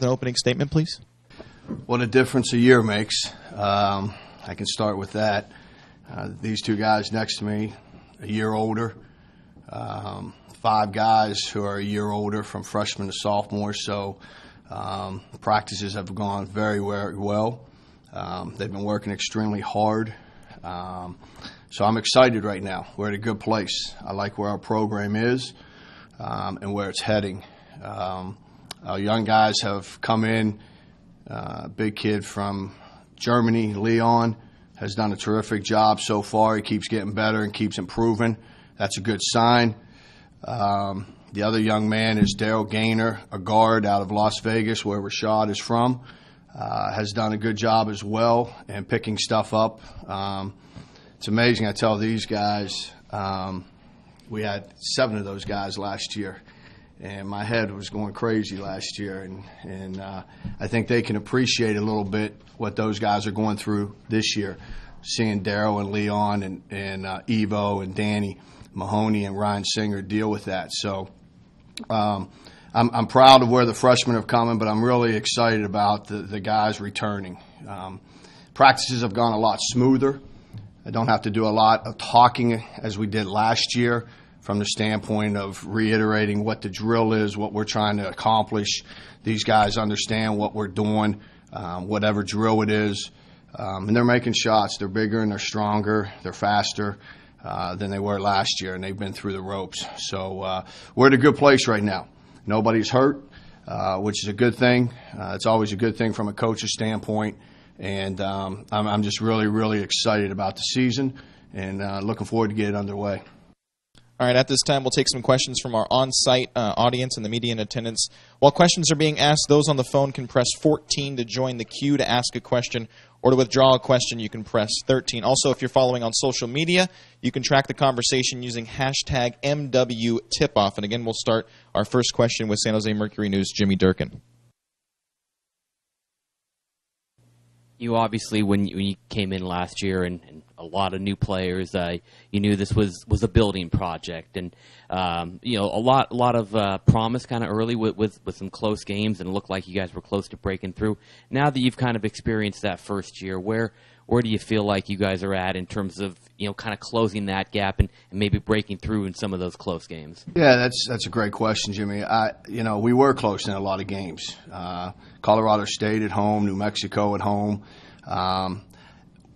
with an opening statement, please. What a difference a year makes. Um, I can start with that. Uh, these two guys next to me, a year older. Um, five guys who are a year older from freshman to sophomore. So um, practices have gone very, very well. Um, they've been working extremely hard. Um, so I'm excited right now. We're at a good place. I like where our program is um, and where it's heading. Um, our young guys have come in. Uh, big kid from Germany, Leon, has done a terrific job so far. He keeps getting better and keeps improving. That's a good sign. Um, the other young man is Daryl Gaynor, a guard out of Las Vegas, where Rashad is from. Uh, has done a good job as well and picking stuff up. Um, it's amazing. I tell these guys, um, we had seven of those guys last year, and my head was going crazy last year. And, and uh, I think they can appreciate a little bit what those guys are going through this year. Seeing Daryl and Leon and, and uh, Evo and Danny Mahoney and Ryan Singer deal with that. So um, I'm, I'm, proud of where the freshmen have come, in, but I'm really excited about the, the guys returning. Um, practices have gone a lot smoother. I don't have to do a lot of talking as we did last year from the standpoint of reiterating what the drill is, what we're trying to accomplish. These guys understand what we're doing, um, whatever drill it is, um, and they're making shots. They're bigger and they're stronger, they're faster. Uh, than they were last year, and they've been through the ropes. So uh, we're at a good place right now. Nobody's hurt, uh, which is a good thing. Uh, it's always a good thing from a coach's standpoint. And um, I'm, I'm, just really, really excited about the season and uh, looking forward to get it underway. All right, at this time, we'll take some questions from our on site uh, audience and the media in attendance. While questions are being asked, those on the phone can press 14 to join the queue to ask a question, or to withdraw a question, you can press 13. Also, if you're following on social media, you can track the conversation using hashtag MWTipoff. And again, we'll start our first question with San Jose Mercury News' Jimmy Durkin. You obviously, when you, when you came in last year and, and a lot of new players. Uh, you knew this was, was a building project, and um, you know a lot a lot of uh, promise kind of early with, with, with some close games, and it looked like you guys were close to breaking through. Now that you've kind of experienced that first year, where where do you feel like you guys are at in terms of you know kind of closing that gap and, and maybe breaking through in some of those close games? Yeah, that's that's a great question, Jimmy. I you know we were close in a lot of games. Uh, Colorado State at home, New Mexico at home. Um,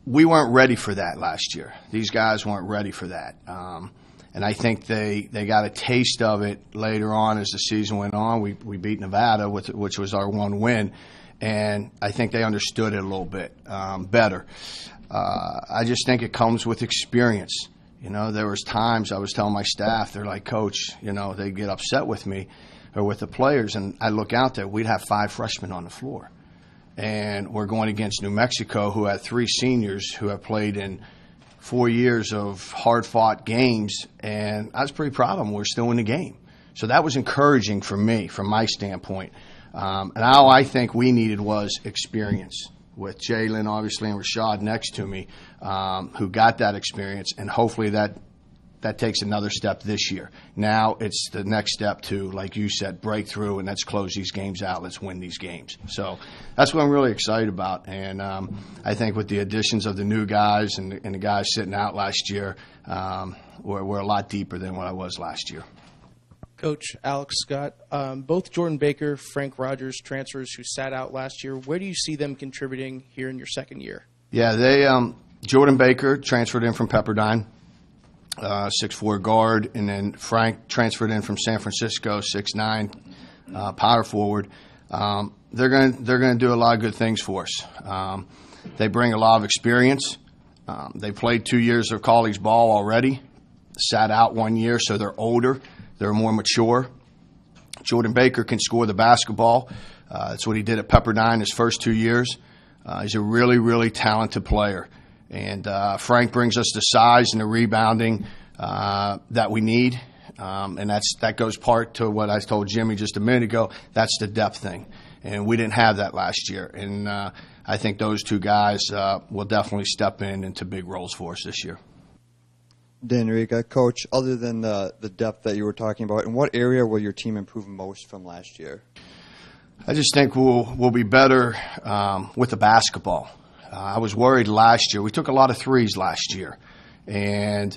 we weren't ready for that last year. These guys weren't ready for that. Um, and I think they, they got a taste of it later on as the season went on. We, we beat Nevada, with, which was our one win, and I think they understood it a little bit um, better. Uh, I just think it comes with experience. You know, there was times I was telling my staff, they're like, Coach, you know, they get upset with me or with the players, and I look out there, we'd have five freshmen on the floor and we're going against New Mexico, who had three seniors who have played in four years of hard fought games, and I was pretty proud of them. We're still in the game. So that was encouraging for me, from my standpoint. Um, and all I think we needed was experience with Jalen, obviously, and Rashad next to me, um, who got that experience, and hopefully that that takes another step this year. Now it's the next step to, like you said, breakthrough, and let's close these games out. Let's win these games. So that's what I'm really excited about. And um, I think with the additions of the new guys and, and the guys sitting out last year, um, we're, we're a lot deeper than what I was last year. Coach Alex Scott, um, both Jordan Baker, Frank Rogers, transfers who sat out last year. Where do you see them contributing here in your second year? Yeah, they um, Jordan Baker transferred in from Pepperdine uh, six four guard, and then Frank transferred in from San Francisco, six nine, uh, power forward. Um, they're going they're going to do a lot of good things for us. Um, they bring a lot of experience. Um, they played two years of college ball already, sat out one year, so they're older. They're more mature. Jordan Baker can score the basketball. Uh, that's what he did at Pepperdine his first two years. Uh, he's a really, really talented player. And uh, Frank brings us the size and the rebounding uh, that we need. Um, and that's that goes part to what I told Jimmy just a minute ago. That's the depth thing, and we didn't have that last year. And uh, I think those two guys uh, will definitely step in into big roles for us this year. Dan Riga, coach. Other than the the depth that you were talking about, in what area will your team improve most from last year? I just think we'll we'll be better um, with the basketball. Uh, I was worried last year. We took a lot of threes last year, and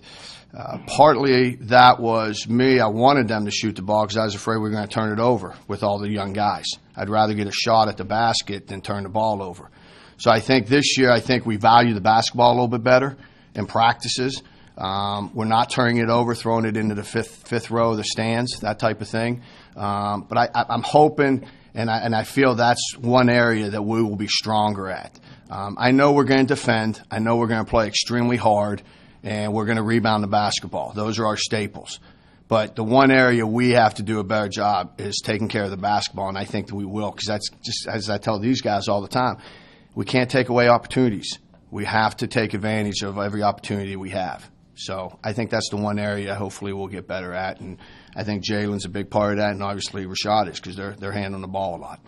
uh, partly that was me. I wanted them to shoot the ball because I was afraid we were going to turn it over with all the young guys. I'd rather get a shot at the basket than turn the ball over. So I think this year, I think we value the basketball a little bit better in practices. Um, we're not turning it over, throwing it into the fifth fifth row of the stands, that type of thing. Um, but I, I'm hoping, and I, and I feel that's one area that we will be stronger at. Um, I know we're going to defend. I know we're going to play extremely hard, and we're going to rebound the basketball. Those are our staples. But the one area we have to do a better job is taking care of the basketball, and I think that we will because that's just as I tell these guys all the time. We can't take away opportunities. We have to take advantage of every opportunity we have. So I think that's the one area hopefully we'll get better at, and I think Jalen's a big part of that, and obviously Rashad is because they're they're handling the ball a lot.